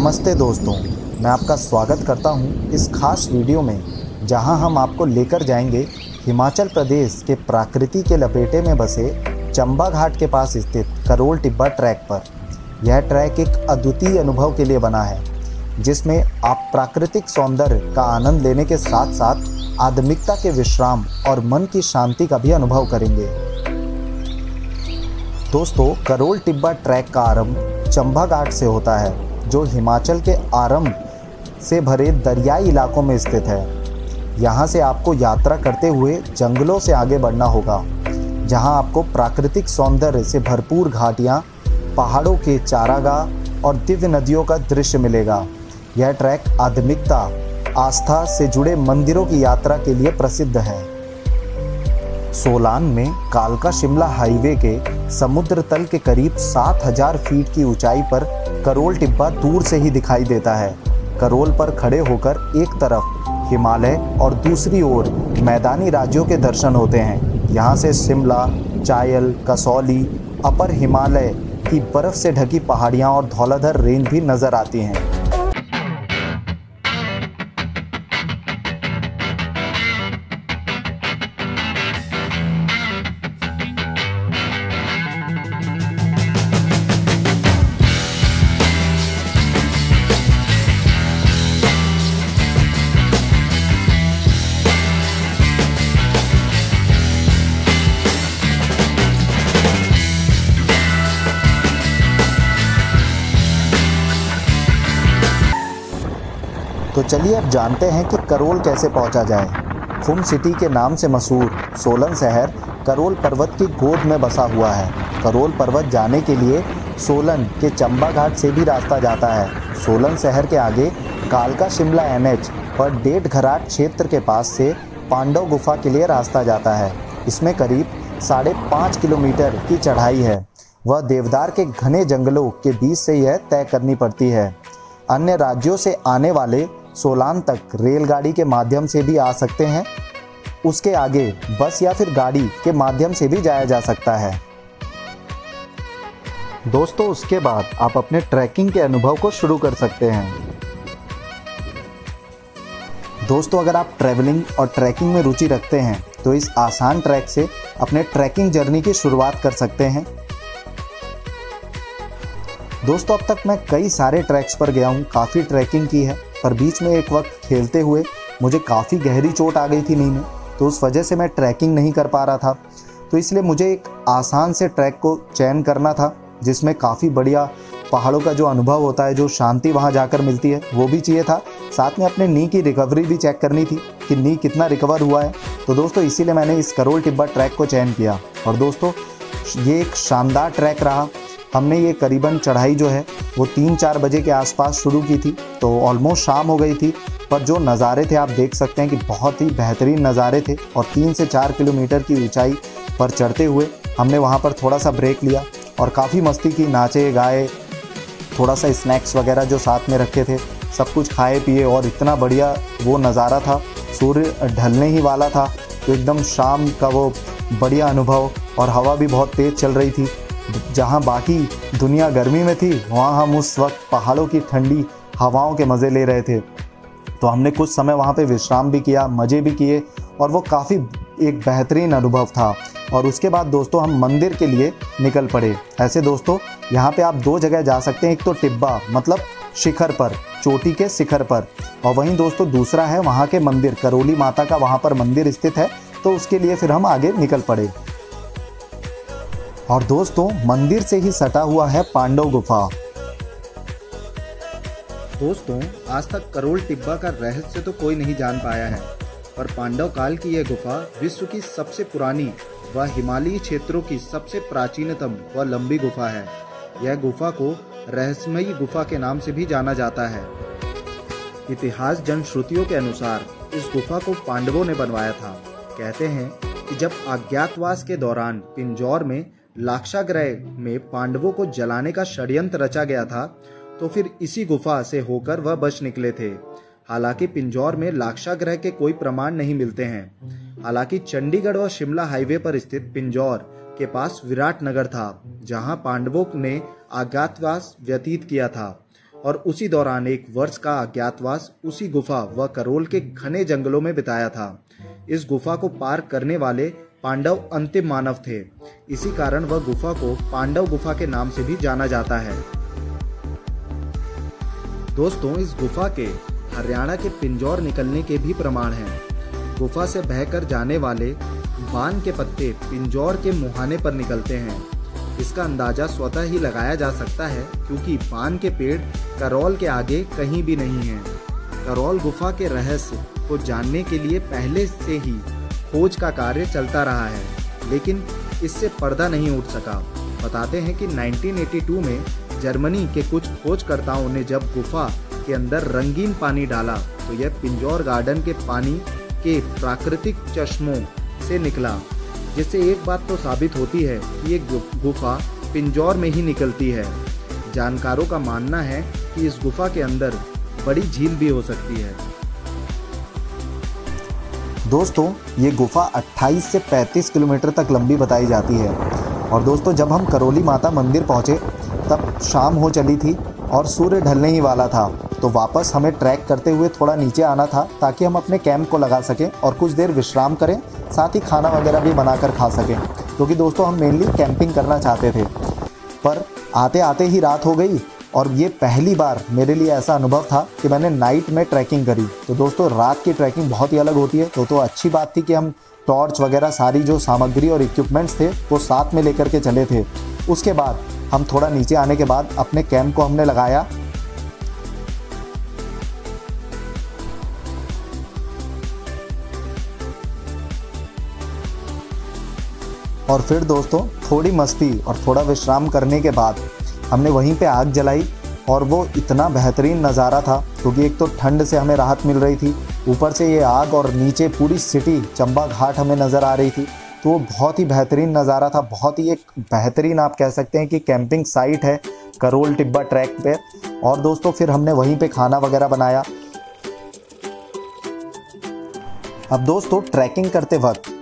नमस्ते दोस्तों, मैं आपका स्वागत करता हूँ इस खास वीडियो में, जहाँ हम आपको लेकर जाएँगे हिमाचल प्रदेश के प्राकृति के लपेटे में बसे चंबा घाट के पास स्थित करोल टिब्बा ट्रैक पर। यह ट्रैक एक अद्वितीय अनुभव के लिए बना है, जिसमें आप प्राकृतिक सौंदर्य का आनंद लेने के साथ साथ आधुनिकता के विश्राम और मन की शांति का भी अनुभव करेंगे। दोस्तों, करोल टिब्बा ट्रैक का आरंभ चंबा घाट से होता है। जो हिमाचल के आरंभ से भरे दरियाई इलाकों में स्थित है। यहाँ से आपको यात्रा करते हुए जंगलों से आगे बढ़ना होगा, जहाँ आपको प्राकृतिक सौंदर्य से भरपूर घाटियाँ, पहाड़ों के चारागाह और दिव्य नदियों का दृश्य मिलेगा। यह ट्रैक आध्यात्मिकता, आस्था से जुड़े मंदिरों की यात्रा के लिए प्रसिद्ध है। सोलान में कालका शिमला हाईवे के समुद्र तल के करीब 7000 फीट की ऊंचाई पर करोल टिब्बा दूर से ही दिखाई देता है। करोल पर खड़े होकर एक तरफ़ हिमालय और दूसरी ओर मैदानी राज्यों के दर्शन होते हैं। यहाँ से शिमला, चायल, कसौली, अपर हिमालय की बर्फ़ से ढकी पहाड़ियाँ और धौलाधर रेंज भी नज़र आती हैं। तो चलिए अब जानते हैं कि करोल कैसे पहुँचा जाए। फुम सिटी के नाम से मशहूर सोलन शहर करोल पर्वत की गोद में बसा हुआ है। करोल पर्वत जाने के लिए सोलन के चंबा घाट से भी रास्ता जाता है। सोलन शहर के आगे कालका शिमला एनएच और डेढ़ घराट क्षेत्र के पास से पांडव गुफा के लिए रास्ता जाता है। इसमें करीब साढ़े पाँच किलोमीटर की चढ़ाई है। वह देवदार के घने जंगलों के बीच से यह तय करनी पड़ती है। अन्य राज्यों से आने वाले सोलान तक रेलगाड़ी के माध्यम से भी आ सकते हैं। उसके आगे बस या फिर गाड़ी के माध्यम से भी जाया जा सकता है। दोस्तों, उसके बाद आप अपने ट्रैकिंग के अनुभव को शुरू कर सकते हैं। दोस्तों, अगर आप ट्रैवलिंग और ट्रैकिंग में रुचि रखते हैं तो इस आसान ट्रैक से अपने ट्रैकिंग जर्नी की शुरुआत कर सकते हैं। दोस्तों, अब तक मैं कई सारे ट्रैक्स पर गया हूँ। काफ़ी ट्रैकिंग की है। पर बीच में एक वक्त खेलते हुए मुझे काफ़ी गहरी चोट आ गई थी नी में तो उस वजह से मैं ट्रैकिंग नहीं कर पा रहा था। तो इसलिए मुझे एक आसान से ट्रैक को चयन करना था, जिसमें काफ़ी बढ़िया पहाड़ों का जो अनुभव होता है, जो शांति वहाँ जाकर मिलती है, वो भी चाहिए था। साथ में अपने नी की रिकवरी भी चेक करनी थी कि नी कितना रिकवर हुआ है। तो दोस्तों, इसीलिए मैंने इस करोल टिब्बा ट्रैक को चयन किया। और दोस्तों, ये एक शानदार ट्रैक रहा। हमने ये करीबन चढ़ाई जो है, वो तीन चार बजे के आसपास शुरू की थी तो ऑलमोस्ट शाम हो गई थी। पर जो नज़ारे थे, आप देख सकते हैं कि बहुत ही बेहतरीन नज़ारे थे और तीन से चार किलोमीटर की ऊंचाई पर चढ़ते हुए हमने वहाँ पर थोड़ा सा ब्रेक लिया और काफ़ी मस्ती की, नाचे, गाए थोड़ा सा स्नैक्स वगैरह जो साथ में रखे थे, सब कुछ खाए, पिए और इतना बढ़िया वो नज़ारा था, सूर्य ढलने ही वाला था तो एकदम शाम का वो बढ़िया अनुभव और हवा भी बहुत तेज़ चल रही थी। जहाँ बाकी दुनिया गर्मी में थी, वहाँ हम उस वक्त पहाड़ों की ठंडी हवाओं के मज़े ले रहे थे। तो हमने कुछ समय वहाँ पे विश्राम भी किया, मज़े भी किए, और वो काफ़ी एक बेहतरीन अनुभव था। और उसके बाद दोस्तों हम मंदिर के लिए निकल पड़े। ऐसे दोस्तों, यहाँ पे आप दो जगह जा सकते हैं, एक तो टिब्बा मतलब शिखर पर, चोटी के शिखर पर, और वहीं दोस्तों दूसरा है वहाँ के मंदिर, करोली माता का वहाँ पर मंदिर स्थित है तो उसके लिए फिर हम आगे निकल पड़े। और दोस्तों, मंदिर से ही सटा हुआ है पांडव गुफा। दोस्तों, आज तक करोल टिब्बा का रहस्य तो कोई नहीं जान पाया है, पर पांडव काल की यह गुफा विश्व की सबसे पुरानी व हिमालयी क्षेत्रों की सबसे प्राचीनतम व लंबी गुफा है। यह गुफा को रहस्यमयी गुफा के नाम से भी जाना जाता है। इतिहास जनश्रुतियों के अनुसार इस गुफा को पांडवों ने बनवाया था। कहते हैं कि जब अज्ञातवास के दौरान पिंजौर में लाक्षाग्रह में पांडवों को जलाने का षड्यंत्र रचा गया था तो फिर इसी गुफा से होकर वह बच निकले थे। हालाँकि पिंजौर में लाक्षाग्रह के कोई प्रमाण नहीं मिलते हैं। हालाँकि चंडीगढ़ व शिमला हाईवे पर स्थित पिंजौर के पास विराट नगर था, जहाँ पांडवों ने आज्ञातवास व्यतीत किया था, और उसी दौरान एक वर्ष का अज्ञातवास उसी गुफा व करोल के घने जंगलों में बिताया था। इस गुफा को पार करने वाले पांडव अंतिम मानव थे। इसी कारण वह गुफा को पांडव गुफा के नाम से भी जाना जाता है। दोस्तों, इस गुफा के हरियाणा के पिंजौर निकलने के भी प्रमाण हैं। गुफा से बहकर जाने वाले बान के पत्ते पिंजौर के मुहाने पर निकलते हैं। इसका अंदाज़ा स्वतः ही लगाया जा सकता है, क्योंकि बान के पेड़ करौल के आगे कहीं भी नहीं है। करौल गुफा के रहस्य को जानने के लिए पहले से ही खोज का कार्य चलता रहा है, लेकिन इससे पर्दा नहीं उठ सका। बताते हैं कि 1982 में जर्मनी के कुछ खोजकर्ताओं ने जब गुफा के अंदर रंगीन पानी डाला तो यह पिंजौर गार्डन के पानी के प्राकृतिक चश्मों से निकला, जिससे एक बात तो साबित होती है कि ये गुफा पिंजौर में ही निकलती है। जानकारों का मानना है कि इस गुफा के अंदर बड़ी झील भी हो सकती है। दोस्तों, ये गुफा 28 से 35 किलोमीटर तक लंबी बताई जाती है। और दोस्तों, जब हम करोली माता मंदिर पहुँचे, तब शाम हो चली थी और सूर्य ढलने ही वाला था। तो वापस हमें ट्रैक करते हुए थोड़ा नीचे आना था, ताकि हम अपने कैंप को लगा सकें और कुछ देर विश्राम करें, साथ ही खाना वगैरह भी बनाकर खा सकें। क्योंकि तो दोस्तों, हम मेनली कैंपिंग करना चाहते थे। पर आते आते ही रात हो गई और ये पहली बार मेरे लिए ऐसा अनुभव था कि मैंने नाइट में ट्रैकिंग करी। तो दोस्तों, रात की ट्रैकिंग बहुत ही अलग होती है। तो तो अच्छी बात थी कि हम टॉर्च वगैरह सारी जो सामग्री और इक्विपमेंट्स थे, वो साथ में लेकर के चले थे। उसके बाद हम थोड़ा नीचे आने के बाद अपने कैंप को हमने लगाया। और फिर दोस्तों, थोड़ी मस्ती और थोड़ा विश्राम करने के बाद हमने वहीं पे आग जलाई और वो इतना बेहतरीन नज़ारा था, क्योंकि एक तो ठंड से हमें राहत मिल रही थी, ऊपर से ये आग और नीचे पूरी सिटी चंबा घाट हमें नज़र आ रही थी। तो वो बहुत ही बेहतरीन नज़ारा था, बहुत ही एक बेहतरीन आप कह सकते हैं कि कैंपिंग साइट है करोल टिब्बा ट्रैक पे। और दोस्तों, फिर हमने वहीं पे खाना वगैरह बनाया। अब दोस्तों, ट्रैकिंग करते वक्त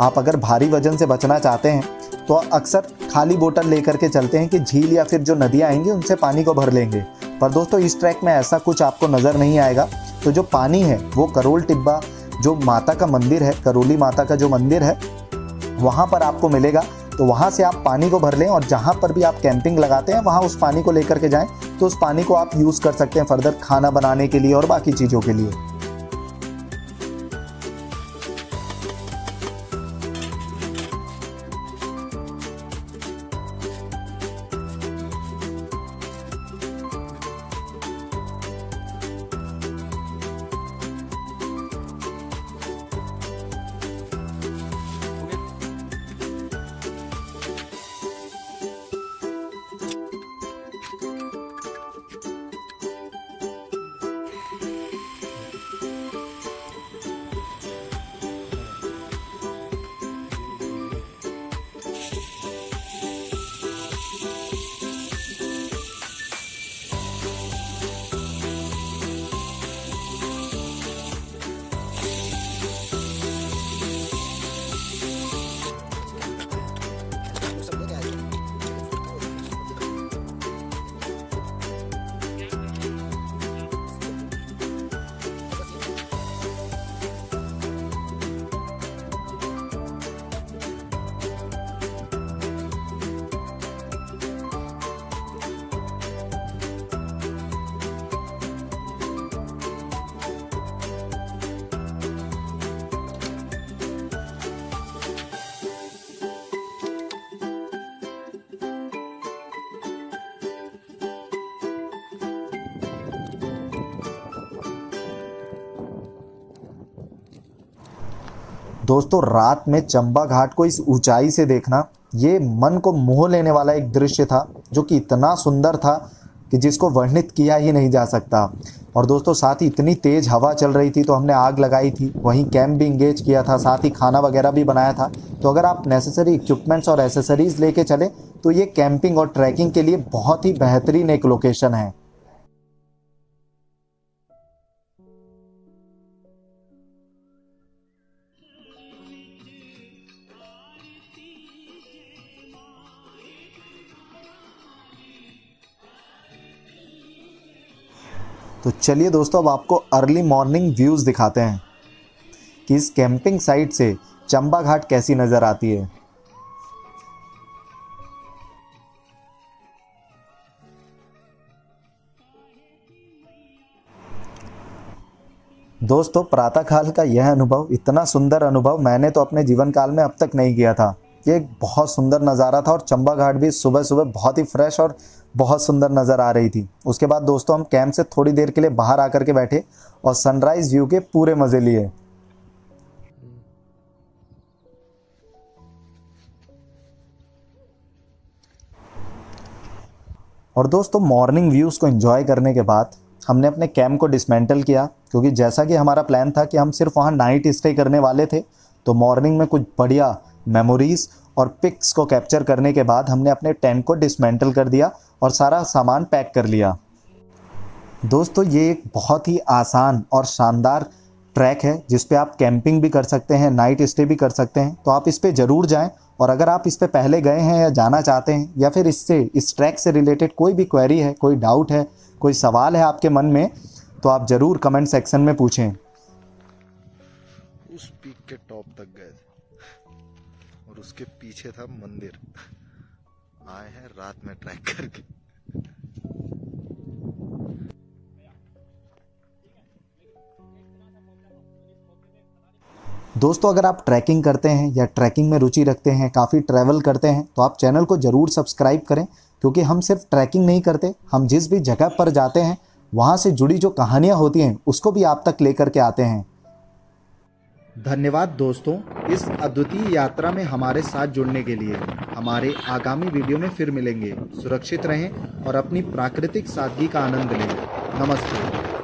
आप अगर भारी वज़न से बचना चाहते हैं तो अक्सर खाली बोतल लेकर के चलते हैं कि झील या फिर जो नदियाँ आएँगी, उनसे पानी को भर लेंगे। पर दोस्तों, इस ट्रैक में ऐसा कुछ आपको नज़र नहीं आएगा। तो जो पानी है, वो करोल टिब्बा, जो माता का मंदिर है, करोली माता का जो मंदिर है, वहाँ पर आपको मिलेगा। तो वहाँ से आप पानी को भर लें और जहाँ पर भी आप कैंपिंग लगाते हैं, वहाँ उस पानी को लेकर के जाएँ। तो उस पानी को आप यूज़ कर सकते हैं फर्दर खाना बनाने के लिए और बाकी चीज़ों के लिए। दोस्तों, रात में चंबा घाट को इस ऊंचाई से देखना, ये मन को मोह लेने वाला एक दृश्य था, जो कि इतना सुंदर था कि जिसको वर्णित किया ही नहीं जा सकता। और दोस्तों, साथ ही इतनी तेज़ हवा चल रही थी तो हमने आग लगाई थी, वहीं कैंप भी इंगेज किया था, साथ ही खाना वगैरह भी बनाया था। तो अगर आप नेसेसरी इक्विपमेंट्स और एसेसरीज़ लेके चले तो ये कैंपिंग और ट्रैकिंग के लिए बहुत ही बेहतरीन एक लोकेशन है। तो चलिए दोस्तों, अब आपको अर्ली मॉर्निंग व्यूज़ दिखाते हैं कि इस कैंपिंग साइट से चंबा घाट कैसी नज़र आती है। दोस्तों प्रातःकाल का यह अनुभव, इतना सुंदर अनुभव मैंने तो अपने जीवन काल में अब तक नहीं किया था। ये एक बहुत सुंदर नज़ारा था और चंबा घाट भी सुबह सुबह बहुत ही फ्रेश और बहुत सुंदर नज़र आ रही थी। उसके बाद दोस्तों, हम कैंप से थोड़ी देर के लिए बाहर आकर के बैठे और सनराइज़ व्यू के पूरे मज़े लिए। और दोस्तों मॉर्निंग व्यूज़ को एंजॉय करने के बाद हमने अपने कैंप को डिसमेंटल किया, क्योंकि जैसा कि हमारा प्लान था कि हम सिर्फ़ वहाँ नाइट स्टे करने वाले थे तो मॉर्निंग में कुछ बढ़िया मेमोरीज़ और पिक्स को कैप्चर करने के बाद हमने अपने टेंट को डिसमेंटल कर दिया और सारा सामान पैक कर लिया। दोस्तों, ये एक बहुत ही आसान और शानदार ट्रैक है, जिस पे आप कैंपिंग भी कर सकते हैं नाइट स्टे भी कर सकते हैं। तो आप इस पर ज़रूर जाएँ और अगर आप इस पे पहले गए हैं या जाना चाहते हैं या फिर इससे, इस ट्रैक से रिलेटेड कोई भी क्वेरी है, कोई डाउट है, कोई सवाल है आपके मन में तो आप ज़रूर कमेंट सेक्शन में पूछें। उस पीक के टॉप तक गए और उसके पीछे था मंदिर। आए हैं रात में ट्रैक करके। दोस्तों, अगर आप ट्रैकिंग करते हैं या ट्रैकिंग में रुचि रखते हैं, काफ़ी ट्रैवल करते हैं तो आप चैनल को ज़रूर सब्सक्राइब करें, क्योंकि हम सिर्फ़ ट्रैकिंग नहीं करते, हम जिस भी जगह पर जाते हैं, वहाँ से जुड़ी जो कहानियाँ होती हैं, उसको भी आप तक लेकर के आते हैं। धन्यवाद दोस्तों इस अद्वितीय यात्रा में हमारे साथ जुड़ने के लिए। हमारे आगामी वीडियो में फिर मिलेंगे। सुरक्षित रहें और अपनी प्राकृतिक सादगी का आनंद लें। नमस्ते।